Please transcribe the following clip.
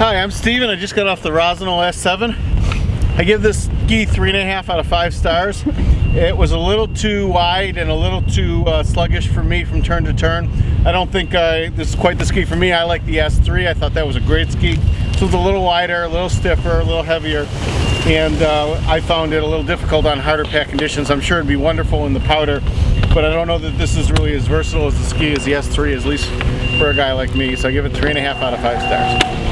Hi, I'm Steven. I just got off the Rossignol S7. I give this ski three and a half out of five stars. It was a little too wide and a little too uh, sluggish for me from turn to turn. I don't think uh, this is quite the ski for me. I like the S3. I thought that was a great ski. This was a little wider, a little stiffer, a little heavier, and uh, I found it a little difficult on harder pack conditions. I'm sure it'd be wonderful in the powder, but I don't know that this is really as versatile as the ski as the S3, at least for a guy like me. So I give it three and a half out of five stars.